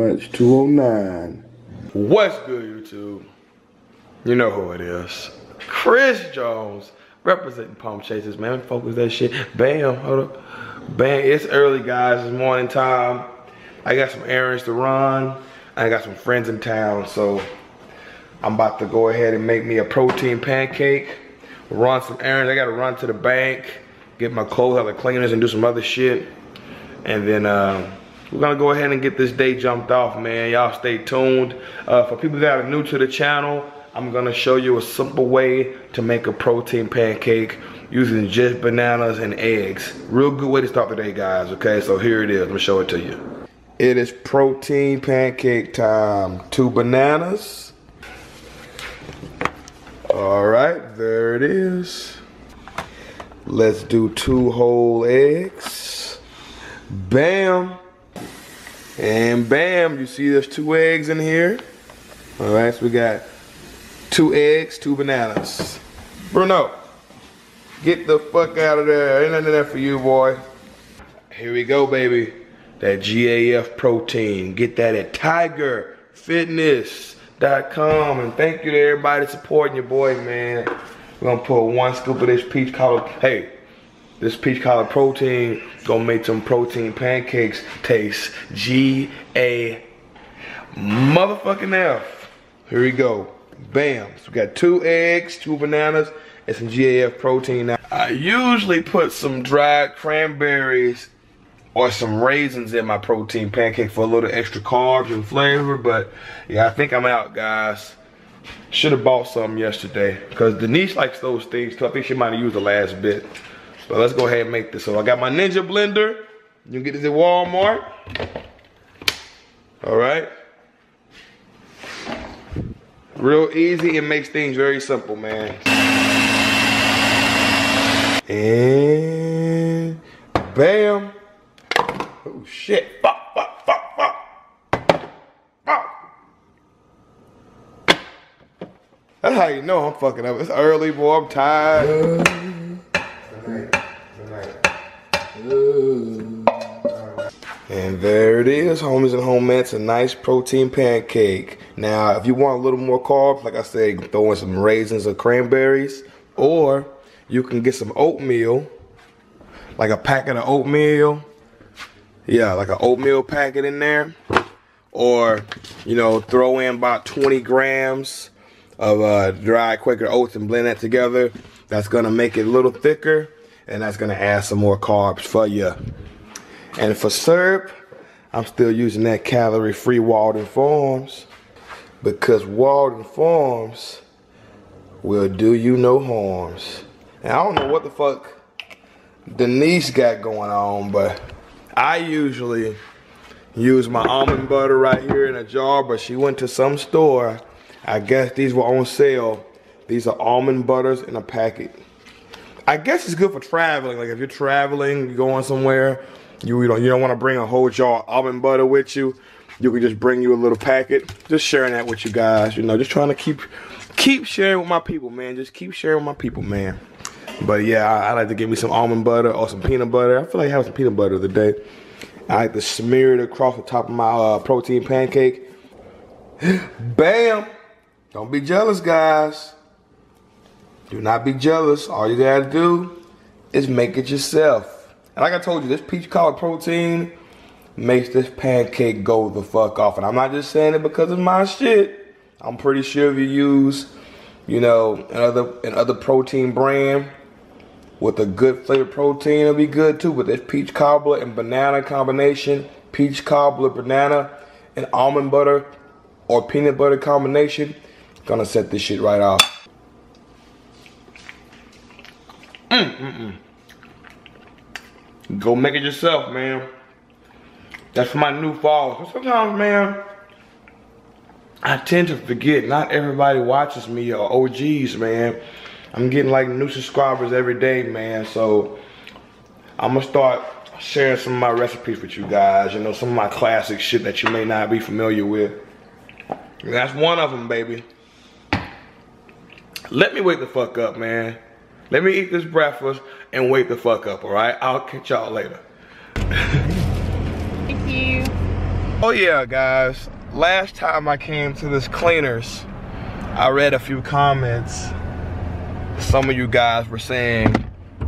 much. Two oh nine. What's good, YouTube? You know who it is. Chris Jones, representing Pump Chasers, man. Focus that shit. Bam, hold up. Bam, it's early, guys. It's morning time. I got some errands to run. I got some friends in town, so I'm about to go ahead and make me a protein pancake, run some errands. I gotta run to the bank, get my clothes out of the cleaners and do some other shit. And then uh, we're gonna go ahead and get this day jumped off, man. Y'all stay tuned. Uh, for people that are new to the channel, I'm gonna show you a simple way to make a protein pancake using just bananas and eggs. Real good way to start the day, guys, okay? So here it is, let me show it to you. It is protein pancake time. Two bananas. All right, there it is. Let's do two whole eggs. Bam. And bam, you see there's two eggs in here. All right, so we got two eggs, two bananas. Bruno, get the fuck out of there. Ain't nothing there for you, boy. Here we go, baby. That GAF protein. Get that at tigerfitness.com. And thank you to everybody supporting your boy, man. We're gonna put one scoop of this peach cobbler. Hey, this peach cobbler protein gonna make some protein pancakes taste G-A motherfucking F. Here we go. Bam. So we got two eggs, two bananas, and some GAF protein. Now, I usually put some dried cranberries or some raisins in my protein pancake for a little extra carbs and flavor. But yeah, I think I'm out, guys. Should have bought some yesterday because Denise likes those things too. I think she might have used the last bit. But let's go ahead and make this. So I got my Ninja blender. You can get this at Walmart. All right. Real easy. It makes things very simple, man. And bam. Oh shit. Fuck, fuck, fuck, fuck. Fuck. That's how you know I'm fucking up. It's early, boy. I'm tired. There it is, homies and homettes, a nice protein pancake. Now, if you want a little more carbs, like I said, throw in some raisins or cranberries, or you can get some oatmeal, like a packet of oatmeal. Yeah, like an oatmeal packet in there. Or, you know, throw in about 20 grams of uh, dry Quaker oats and blend that together. That's gonna make it a little thicker, and that's gonna add some more carbs for you. And for syrup, I'm still using that calorie-free Walden Farms because Walden Farms will do you no harms. And I don't know what the fuck Denise got going on, but I usually use my almond butter right here in a jar, but she went to some store. I guess these were on sale. These are almond butters in a packet. I guess it's good for traveling. Like if you're traveling, you're going somewhere, you, you don't, you don't want to bring a whole jar of almond butter with you. You can just bring you a little packet. Just sharing that with you guys. You know, just trying to keep keep sharing with my people, man. Just keep sharing with my people, man. But yeah, I, I like to give me some almond butter or some peanut butter. I feel like having some peanut butter today. I like to smear it across the top of my uh, protein pancake. Bam! Don't be jealous, guys. Do not be jealous. All you gotta do is make it yourself. And like I told you, this peach cobbler protein makes this pancake go the fuck off. And I'm not just saying it because of my shit. I'm pretty sure if you use, you know, another another protein brand with a good flavored protein, it'll be good too. But this peach cobbler and banana combination, peach cobbler, banana, and almond butter or peanut butter combination, gonna set this shit right off. Mm, mm, mm. Go make it yourself, man. That's my new fall. Sometimes, man, I tend to forget not everybody watches me or OGs, man. I'm getting like new subscribers every day, man. So I'm gonna start sharing some of my recipes with you guys. You know, some of my classic shit that you may not be familiar with. That's one of them, baby. Let me wake the fuck up, man. Let me eat this breakfast and wake the fuck up, all right? I'll catch y'all later. Thank you. Oh yeah, guys. Last time I came to this cleaners, I read a few comments. Some of you guys were saying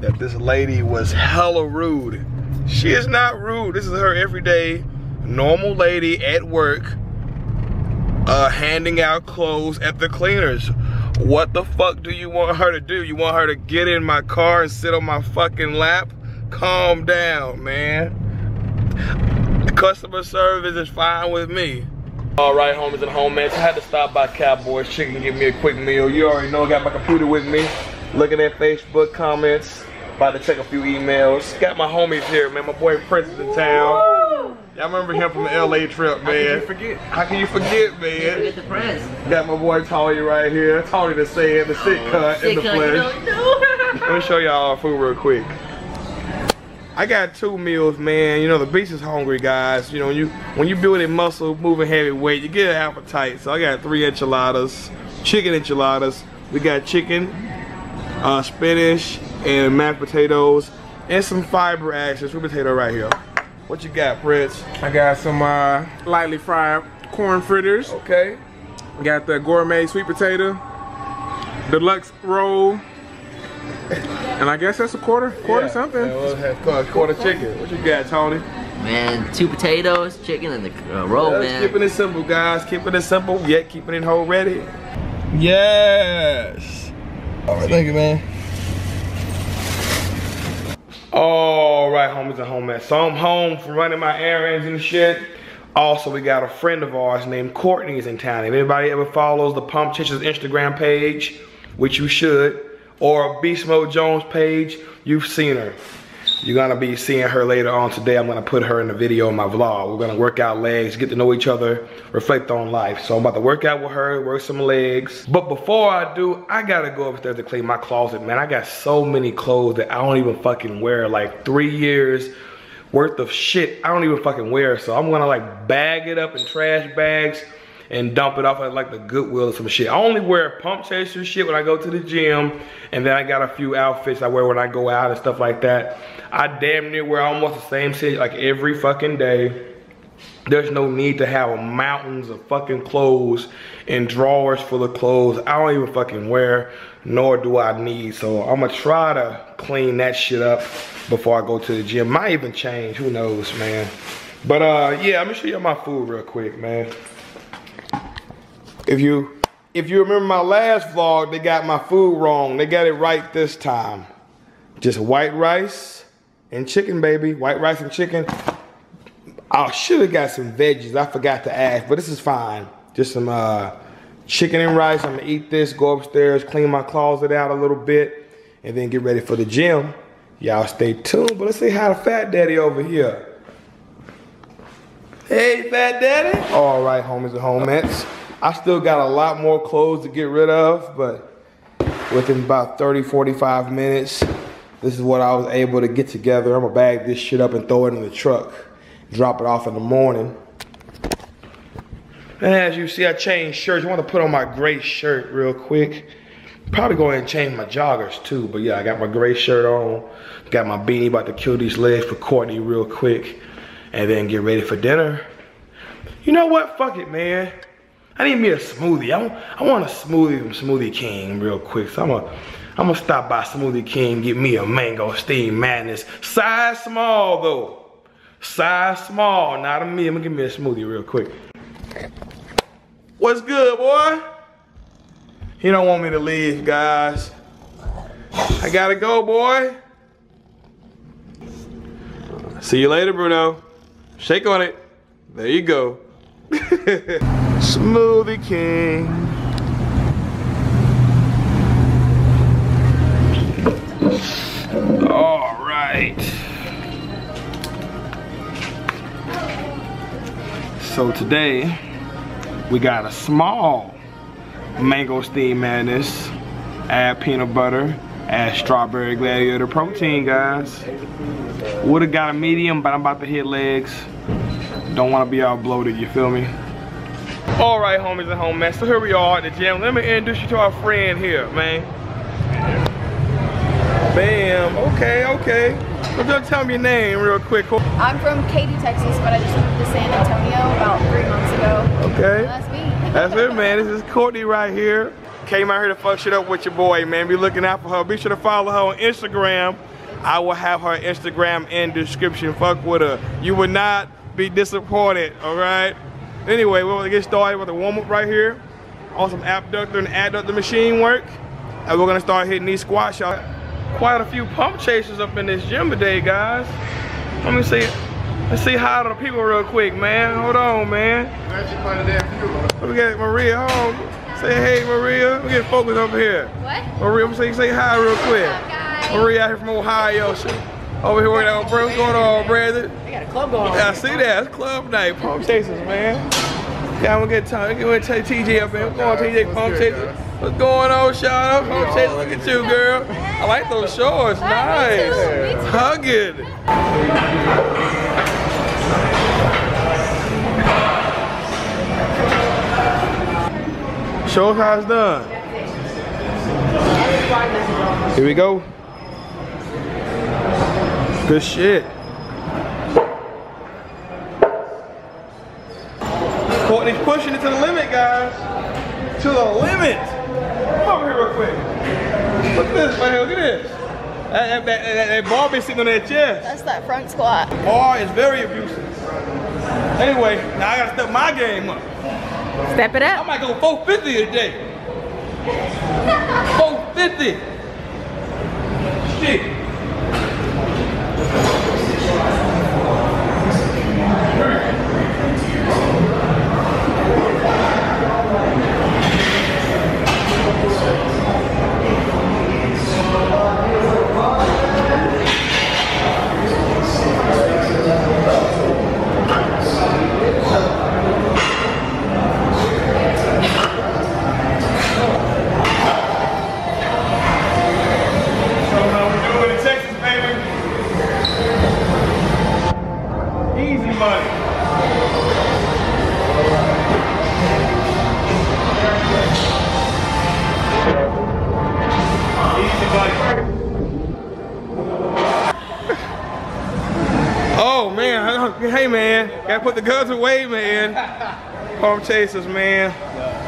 that this lady was hella rude. She is not rude. This is her everyday normal lady at work uh, handing out clothes at the cleaners. What the fuck do you want her to do? You want her to get in my car and sit on my fucking lap? Calm down, man. Customer service is fine with me. All right, homies and homies, I had to stop by Cowboys Chicken get me a quick meal. You already know I got my computer with me, looking at Facebook comments, about to check a few emails. Got my homies here, man. My boy Prince is in town. Y'all remember him from the LA trip, man. How can you forget? How can you forget, man? Forget the press. Got my boy Tony right here. Tony the saying, the sick cut in the cut, flesh. Let me show y'all our food real quick. I got two meals, man. You know the beast is hungry, guys. You know you when you building muscle, moving heavy weight, you get an appetite. So I got three enchiladas, chicken enchiladas. We got chicken, uh, spinach, and mashed potatoes, and some fiber action, sweet potato right here. What you got, Prince? I got some uh, lightly fried corn fritters. Okay. Got the gourmet sweet potato, deluxe roll, and I guess that's a quarter, quarter Yeah. something. Yeah, we'll have quarter, quarter chicken. What you got, Tony? Man, two potatoes, chicken, and the uh, roll, Yeah, man. Keeping it simple, guys. Keeping it simple, yet keeping it whole ready. Yes. All right, thank you, man. All right, homies and homies. So I'm home from running my errands and shit. Also, we got a friend of ours named Courtney is in town. If anybody ever follows the Pump Chasers Instagram page, which you should, or Beast Mode Jones page, you've seen her. You're gonna be seeing her later on today. I'm gonna put her in the video in my vlog. We're gonna work out legs, get to know each other, reflect on life. So I'm about to work out with her, work some legs. But before I do, I gotta go upstairs to clean my closet, man. I got so many clothes that I don't even fucking wear. Like three years worth of shit I don't even fucking wear. So I'm gonna like bag it up in trash bags and dump it off at like the Goodwill or some shit. I only wear pump chaser shit when I go to the gym, and then I got a few outfits I wear when I go out and stuff like that. I damn near wear almost the same shit like every fucking day. There's no need to have mountains of fucking clothes and drawers full of clothes I don't even fucking wear, nor do I need. So I'm gonna try to clean that shit up before I go to the gym. Might even change, who knows, man. But uh, yeah, I'm gonna show you my food real quick, man. If you if you remember my last vlog, they got my food wrong. They got it right this time. Just white rice and chicken, baby. White rice and chicken. I should have got some veggies. I forgot to ask, but this is fine. Just some uh, chicken and rice. I'm gonna eat this, go upstairs, clean my closet out a little bit, and then get ready for the gym. Y'all stay tuned. But let's say hi to Fat Daddy over here. Hey, Fat Daddy. All right, homies and homies. I still got a lot more clothes to get rid of, but within about 30, 45 minutes, this is what I was able to get together. I'm gonna bag this shit up and throw it in the truck, drop it off in the morning. And as you see, I changed shirts. I want to put on my gray shirt real quick. Probably go ahead and change my joggers too, but yeah, I got my gray shirt on. Got my beanie, about to kill these legs for Courtney real quick. And then get ready for dinner. You know what? Fuck it, man. I need me a smoothie. I want, I want a smoothie from Smoothie King real quick. So I'm gonna, I'm stop by Smoothie King, get me a mangosteen madness. Size small though. Size small, not a me. I'm gonna give me a smoothie real quick. What's good, boy? He don't want me to leave, guys. I gotta go, boy. See you later, Bruno. Shake on it. There you go. Smoothie King. All right. So today we got a small mangosteen madness. Add peanut butter. Add strawberry gladiator protein, guys. Would've got a medium, but I'm about to hit legs. Don't want to be all bloated. You feel me? All right, homies and homies. So here we are at the gym. Let me introduce you to our friend here, man. Bam. Okay, okay. So just tell me your name real quick. I'm from Katy, Texas, but I just moved to San Antonio about three months ago. Okay. That's me. That's it, man. This is Courtney right here. Came out here to fuck shit up with your boy, man. Be looking out for her. Be sure to follow her on Instagram. I will have her Instagram in description. Fuck with her. You would not be disappointed, all right? Anyway, we're gonna get started with a warm up right here on some abductor and adductor machine work. And we're gonna start hitting these squat shots. Quite a few pump chasers up in this gym today, guys. Let me see. Let's see how to the people real quick, man. Hold on, man. We got Maria. home. Say hey, Maria. We get focused over here. What? Maria, I'm say say hi real quick. Up? Maria out here from Ohio. She over here working out, bro. What's going on, Brandon? I got a club going on. I see that. It's club night. Pump chasers, man. Yeah, I'm gonna get time. Get with TJ up here. What's going on, TJ? Pump chasers. What's going on, Shauna? Pump chasers. Look at you, girl. I like those shorts. Nice. too, me. Hugging. Show us how it's done. Here we go. Good shit. Courtney's pushing it to the limit, guys. To the limit. Come over here real quick. Look at this, man. Look at this. That, that, that, that, that bar been sitting on that chest. That's that front squat. Bar is very abusive. Anyway, now I gotta step my game up. Step it up. I might go 450 today. 450. Shit. Oh man, hey man, gotta put the guns away, man. Pump chasers, man.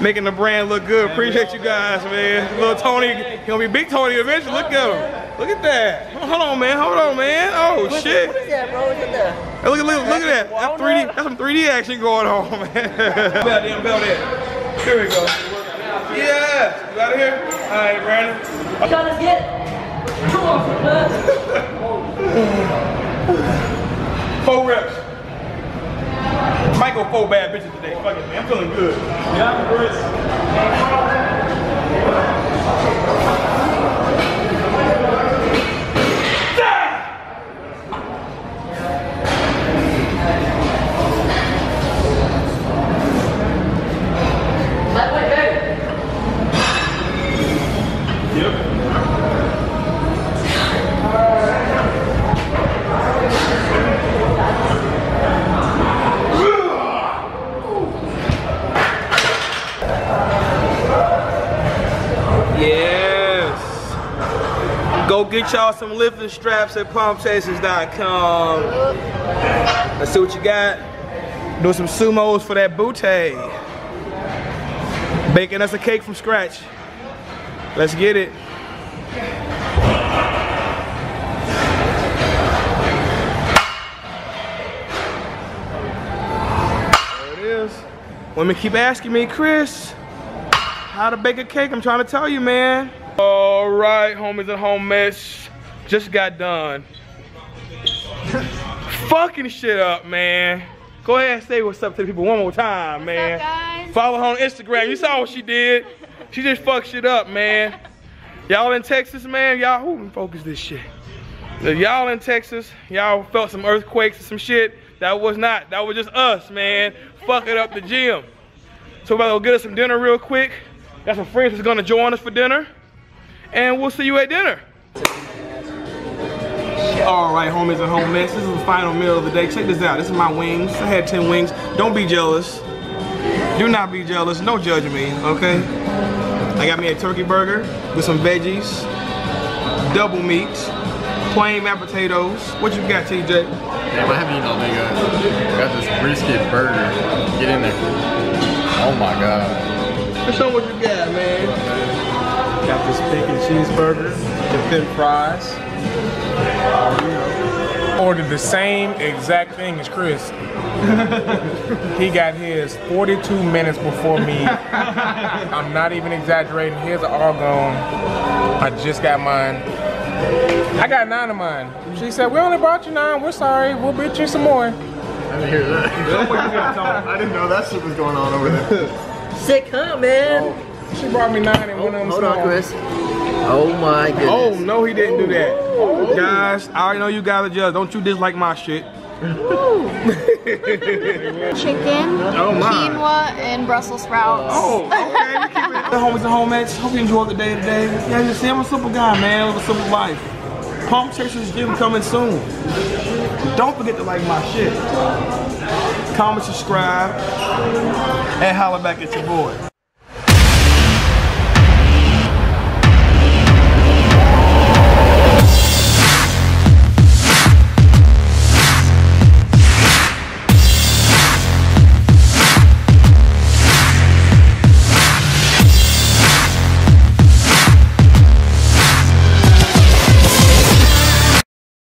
Making the brand look good. Appreciate you guys, man. Little Tony, gonna be big Tony eventually. Look at him. Look at that. Hold on, man. Hold on, man. Oh shit. What is that, bro? Is it the Hey, look, look, look at that. That's 3D. That's some 3D action going on, man. Bell damn bell there. Here we go. Yeah. You out of here? All right, Brandon. Trying to get? Come on, man. Four reps. Might go four bad bitches today. Fuck it, man. I'm feeling good. Yeah, Chris. Get y'all some lifting straps at pumpchasers.com. Let's see what you got. Do some sumos for that booty. Baking us a cake from scratch. Let's get it. There it is. Women keep asking me, Chris, how to bake a cake. I'm trying to tell you, man. All right, homies and homies, just got done. Fucking shit up, man. Go ahead and say what's up to the people one more time, man. guys? Follow her on Instagram. You saw what she did. She just fucked shit up, man. Y'all in Texas, man, y'all, who focus this shit? Y'all in Texas, y'all felt some earthquakes and some shit. That was not, that was just us, man, fucking up the gym. So we're about to go get us some dinner real quick. Got some friends that's gonna join us for dinner. And we'll see you at dinner. All right, homies and homies, this is the final meal of the day. Check this out, this is my wings. I had 10 wings. Don't be jealous. Do not be jealous. No judge me, okay? I got me a turkey burger with some veggies, double meat, plain mashed potatoes. What you got, TJ? Damn, I haven't eaten all day, guys. Got this brisket burger. Get in there. Oh my god. Show what you got, man. Got this bacon cheeseburger, the thin fries. Ordered the same exact thing as Chris. he got his 42 minutes before me. I'm not even exaggerating. His are all gone. I just got mine. I got nine of mine. She said, we only brought you nine. We're sorry. We'll get you some more. I didn't hear that. I didn't know that shit was going on over there. Sick, huh, man? Oh. She brought me nine and one of them Hold on. Chris. Oh my oh, goodness. Oh, no, he didn't do that. Oh. Guys, I already know you guys are judge. Don't you dislike my shit. Chicken, Oh, my. quinoa, and Brussels sprouts. Oh, okay. We keep it. The homies and homies. Hope you enjoyed the day today. Yeah, you see, I'm a simple guy, man. Live a simple life. Pump Chasers Gym coming soon. Don't forget to like my shit. Comment, subscribe, and holler back at your boy.